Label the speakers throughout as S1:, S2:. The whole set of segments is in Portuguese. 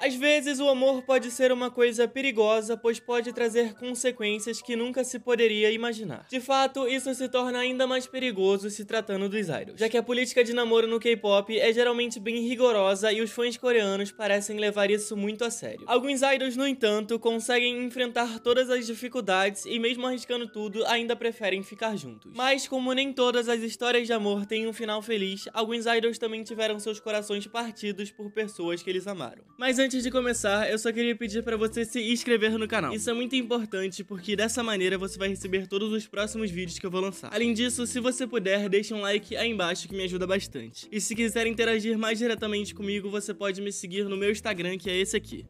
S1: Às vezes, o amor pode ser uma coisa perigosa, pois pode trazer consequências que nunca se poderia imaginar. De fato, isso se torna ainda mais perigoso se tratando dos idols, já que a política de namoro no K-pop é geralmente bem rigorosa e os fãs coreanos parecem levar isso muito a sério. Alguns idols, no entanto, conseguem enfrentar todas as dificuldades e, mesmo arriscando tudo, ainda preferem ficar juntos. Mas, como nem todas as histórias de amor têm um final feliz, alguns idols também tiveram seus corações partidos por pessoas que eles amaram. Mas antes de começar, eu só queria pedir para você se inscrever no canal. Isso é muito importante porque dessa maneira você vai receber todos os próximos vídeos que eu vou lançar. Além disso, se você puder, deixe um like aí embaixo que me ajuda bastante. E se quiser interagir mais diretamente comigo, você pode me seguir no meu Instagram, que é esse aqui.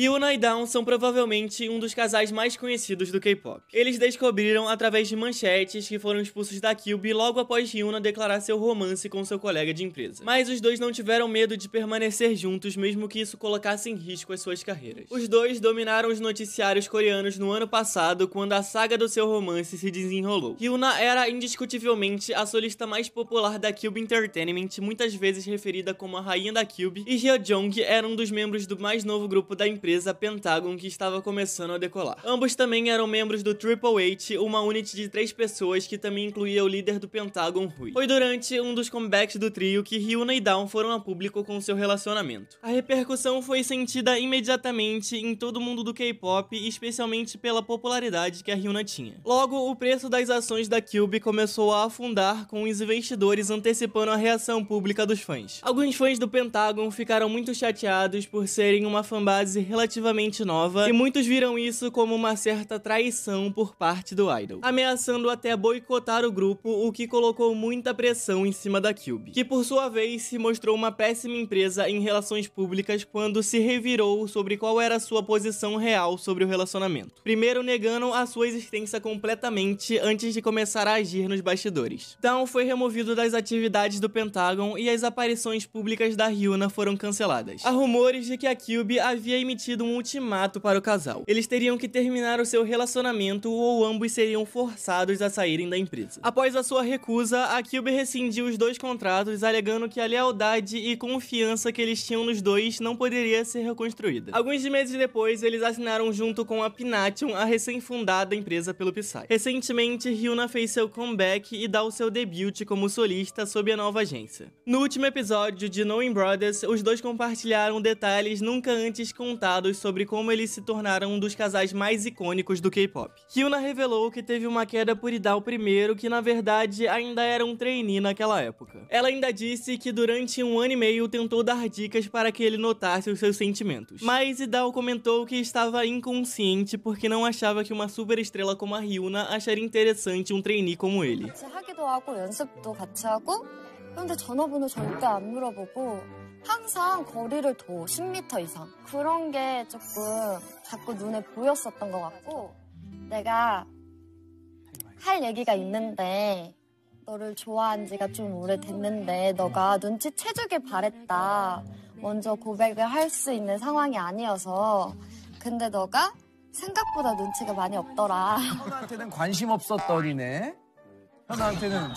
S1: Yuna e Dawn são provavelmente um dos casais mais conhecidos do K-pop. Eles descobriram através de manchetes que foram expulsos da Cube logo após Hyuna declarar seu romance com seu colega de empresa. Mas os dois não tiveram medo de permanecer juntos, mesmo que isso colocasse em risco as suas carreiras. Os dois dominaram os noticiários coreanos no ano passado, quando a saga do seu romance se desenrolou. Hyuna era indiscutivelmente a solista mais popular da Cube Entertainment, muitas vezes referida como a rainha da Cube, e Hyo Jong era um dos membros do mais novo grupo da empresa empresa Pentagon que estava começando a decolar. Ambos também eram membros do Triple H, uma unidade de três pessoas que também incluía o líder do Pentagon, Rui. Foi durante um dos comebacks do trio que Ryuna e Dawn foram a público com seu relacionamento. A repercussão foi sentida imediatamente em todo o mundo do K-pop, especialmente pela popularidade que a Ryuna tinha. Logo, o preço das ações da Cube começou a afundar, com os investidores antecipando a reação pública dos fãs. Alguns fãs do Pentagon ficaram muito chateados por serem uma fanbase relativamente nova, e muitos viram isso como uma certa traição por parte do idol, ameaçando até boicotar o grupo, o que colocou muita pressão em cima da Cube, que por sua vez se mostrou uma péssima empresa em relações públicas quando se revirou sobre qual era sua posição real sobre o relacionamento. Primeiro negando a sua existência completamente antes de começar a agir nos bastidores. Então foi removido das atividades do Pentagon e as aparições públicas da Ryuna foram canceladas. Há rumores de que a Cube havia emitido emitido um ultimato para o casal. Eles teriam que terminar o seu relacionamento ou ambos seriam forçados a saírem da empresa. Após a sua recusa, a Cube rescindiu os dois contratos, alegando que a lealdade e confiança que eles tinham nos dois não poderia ser reconstruída. Alguns meses depois, eles assinaram junto com a Pination, a recém-fundada empresa pelo Psy. Recentemente, Ryuna fez seu comeback e dá o seu debut como solista sob a nova agência. No último episódio de Knowing Brothers, os dois compartilharam detalhes nunca antes contados sobre como eles se tornaram um dos casais mais icônicos do K-pop. Hyuna revelou que teve uma queda por Idal primeiro, que na verdade ainda era um trainee naquela época. Ela ainda disse que durante um ano e meio tentou dar dicas para que ele notasse os seus sentimentos. Mas Idal comentou que estava inconsciente porque não achava que uma super estrela como a Hyuna acharia interessante um trainee como ele. 항상 거리를 둬 10m 이상. 그런 게 조금 자꾸 눈에 보였었던 것 같고 내가 할 얘기가 있는데 너를 좋아한 지가 좀 오래됐는데 너가 눈치채주길 바랬다. 먼저 고백을 할 수 있는 상황이 아니어서. 근데 너가 생각보다 눈치가 많이 없더라.
S2: 현아한테는 관심 없었더니네. 현아한테는.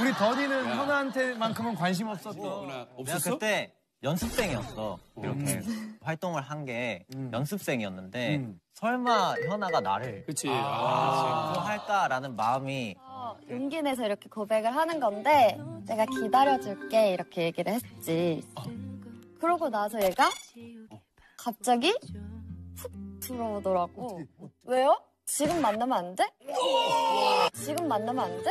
S2: 우리 더니는 현아한테만큼은 관심 없었던. 뭐,
S3: 없었어? 그때 연습생이었어. 이렇게 음. 활동을 한게 음. 연습생이었는데 음. 설마 현아가 나를
S2: 그치.
S3: 아, 아. 할까라는 마음이
S4: 어, 용기 내서 이렇게 고백을 하는 건데 내가 기다려줄게 이렇게 얘기를 했지. 어. 그러고 나서 얘가 갑자기 훅 들어오더라고. 왜요? 지금 만나면 안 돼? 지금 만나면 안 돼?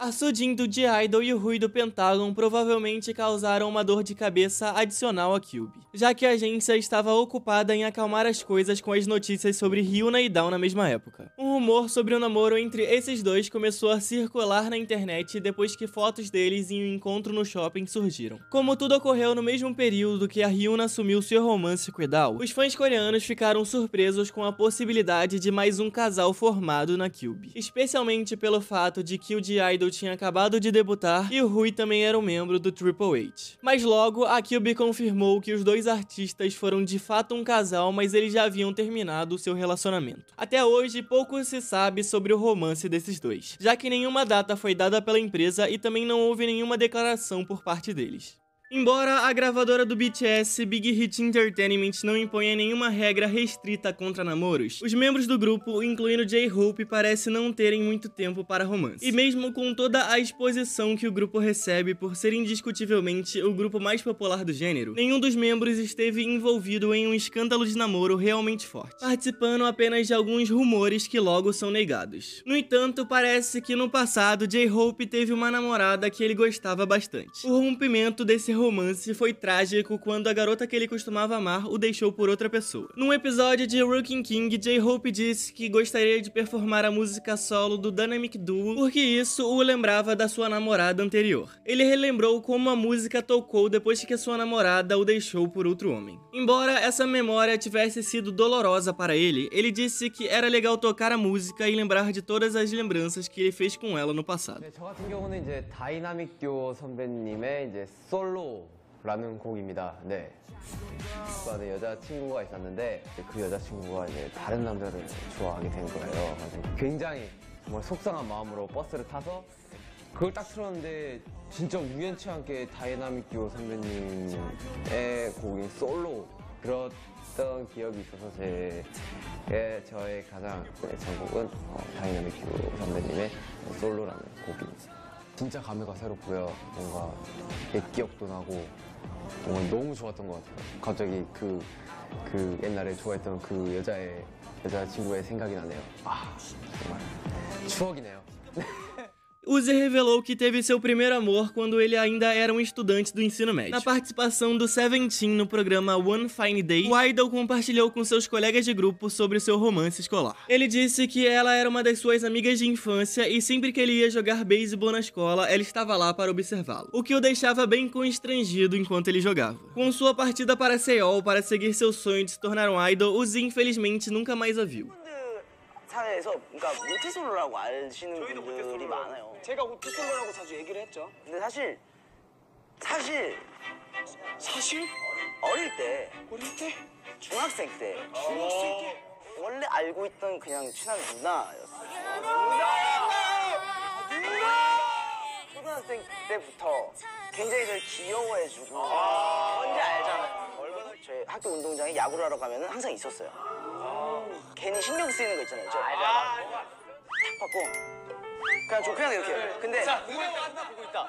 S4: A Sujin do G-Idol e o Rui do Pentagon provavelmente causaram uma dor de cabeça adicional a Cube, já que a agência estava ocupada em acalmar as coisas com as notícias sobre Ryuna e Dawn na mesma época. Um rumor sobre o um namoro entre esses dois começou a circular na internet depois que fotos deles em um encontro no shopping surgiram. Como tudo ocorreu no mesmo período que a Ryuna assumiu seu romance com Idal, os fãs coreanos ficaram surpresos com a possibilidade de mais um casal formado na Cube, especialmente pelo fato de que o G-Idol tinha acabado de debutar e Rui também era um membro do Triple H. Mas logo, a Cube confirmou que os dois artistas foram de fato um casal, mas eles já haviam terminado o seu relacionamento. Até hoje,
S1: pouco se sabe sobre o romance desses dois, já que nenhuma data foi dada pela empresa e também não houve nenhuma declaração por parte deles. Embora a gravadora do BTS, Big Hit Entertainment, não imponha nenhuma regra restrita contra namoros, os membros do grupo, incluindo J-Hope, parecem não terem muito tempo para romance. E mesmo com toda a exposição que o grupo recebe por ser indiscutivelmente o grupo mais popular do gênero, nenhum dos membros esteve envolvido em um escândalo de namoro realmente forte, participando apenas de alguns rumores que logo são negados. No entanto, parece que no passado J-Hope teve uma namorada que ele gostava bastante. O rompimento desse romance foi trágico quando a garota que ele costumava amar o deixou por outra pessoa. Num episódio de Rookie King, J-Hope disse que gostaria de performar a música solo do Dynamic Duo porque isso o lembrava da sua namorada anterior. Ele relembrou como a música tocou depois que sua namorada o deixou por outro homem. Embora essa memória tivesse sido dolorosa para ele, ele disse que era legal tocar a música e lembrar de todas as lembranças que ele fez com ela no passado.
S5: 네, 솔로라는 곡입니다. 네. 그 안에 여자친구가 있었는데 그 여자친구가 이제 다른 남자를 좋아하게 된 거예요. 굉장히 정말 속상한 마음으로 버스를 타서 그걸 딱 틀었는데 진짜 우연치 않게 다이나믹 듀오 선배님의 곡인 솔로 들었던 기억이 있어서 제 예, 저의 가장 애창곡은 어, 다이나믹 듀오 선배님의 솔로라는 곡입니다. 진짜 감회가 새롭고요. 뭔가 옛 기억도 나고 뭔가 너무 좋았던 것 같아요. 갑자기 그, 그 옛날에 좋아했던 그 여자의 여자친구의 생각이 나네요. 아 정말 추억이네요.
S1: Uzi revelou que teve seu primeiro amor quando ele ainda era um estudante do ensino médio. Na participação do Seventeen no programa One Fine Day, o idol compartilhou com seus colegas de grupo sobre seu romance escolar. Ele disse que ela era uma das suas amigas de infância e sempre que ele ia jogar beisebol na escola, ela estava lá para observá-lo, o que o deixava bem constrangido enquanto ele jogava. Com sua partida para Seoul para seguir seu sonho de se tornar um idol, Uzi infelizmente nunca mais a viu.
S6: 사회에서 그러니까 모태솔로라고 아시는 분들이 많아요.
S7: 제가 모태솔로라고 자주 얘기를 했죠.
S6: 근데 사실 사실
S7: 사실
S6: 어릴 때
S7: 어릴 때
S6: 중학생 때
S7: 중학생 때
S6: 원래 알고 있던 그냥 친한 누나였어요. 초등학생 때부터 굉장히 저를 귀여워해주고 뭔지 알잖아요. 저희 학교 운동장에 야구를 하러 가면 항상 있었어요. 괜히 신경 쓰이는 거 있잖아요. 저, 탁 받고 그냥 저 그냥 이렇게. 근데
S7: 자 보고 있다 한다 보고 있다.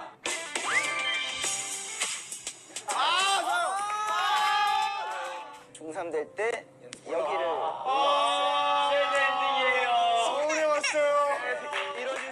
S6: 중3 될 때 여기를.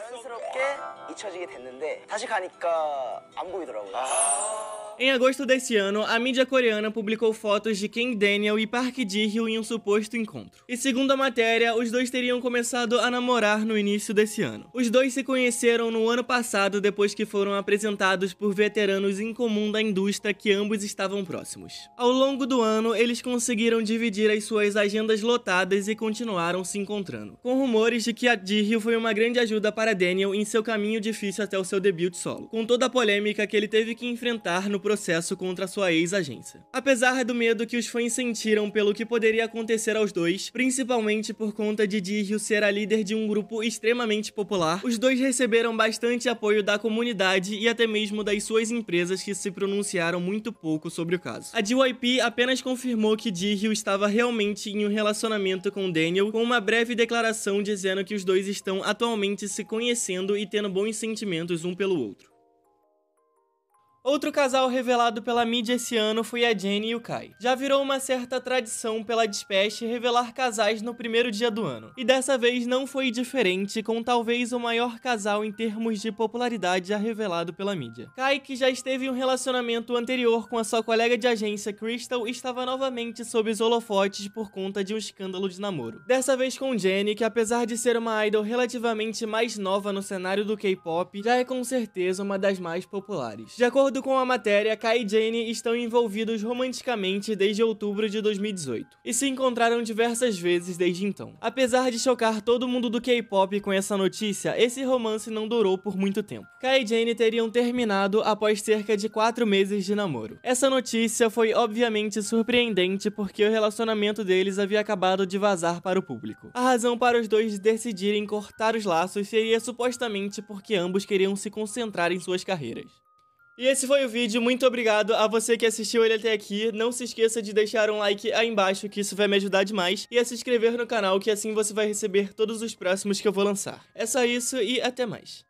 S6: 자연스럽게 잊혀지게 됐는데 다시 가니까 안 보이더라고요.
S1: Em agosto desse ano, a mídia coreana publicou fotos de Kim Daniel e Park Ji-hyo em um suposto encontro. E segundo a matéria, os dois teriam começado a namorar no início desse ano. Os dois se conheceram no ano passado depois que foram apresentados por veteranos em comum da indústria que ambos estavam próximos. Ao longo do ano, eles conseguiram dividir as suas agendas lotadas e continuaram se encontrando, com rumores de que a Ji-hyo foi uma grande ajuda para Daniel em seu caminho difícil até o seu debut solo, com toda a polêmica que ele teve que enfrentar no processo contra sua ex-agência. Apesar do medo que os fãs sentiram pelo que poderia acontecer aos dois, principalmente por conta de Ji-hyo ser a líder de um grupo extremamente popular, os dois receberam bastante apoio da comunidade e até mesmo das suas empresas que se pronunciaram muito pouco sobre o caso. A JYP apenas confirmou que Ji-hyo estava realmente em um relacionamento com Daniel, com uma breve declaração dizendo que os dois estão atualmente se conhecendo e tendo bons sentimentos um pelo outro. Outro casal revelado pela mídia esse ano foi a Jenny e o Kai. Já virou uma certa tradição pela Dispatch revelar casais no primeiro dia do ano. E dessa vez não foi diferente, com talvez o maior casal em termos de popularidade já revelado pela mídia. Kai, que já esteve em um relacionamento anterior com a sua colega de agência Crystal, estava novamente sob os holofotes por conta de um escândalo de namoro. Dessa vez com Jenny, que apesar de ser uma idol relativamente mais nova no cenário do K-pop, já é com certeza uma das mais populares. De acordo acordo com a matéria, Kai e Jane estão envolvidos romanticamente desde outubro de 2018 e se encontraram diversas vezes desde então. Apesar de chocar todo mundo do K-pop com essa notícia, esse romance não durou por muito tempo. Kai e Jane teriam terminado após cerca de 4 meses de namoro. Essa notícia foi obviamente surpreendente porque o relacionamento deles havia acabado de vazar para o público. A razão para os dois decidirem cortar os laços seria supostamente porque ambos queriam se concentrar em suas carreiras. E esse foi o vídeo, muito obrigado a você que assistiu ele até aqui. Não se esqueça de deixar um like aí embaixo, que isso vai me ajudar demais. E a se inscrever no canal, que assim você vai receber todos os próximos que eu vou lançar. É só isso e até mais.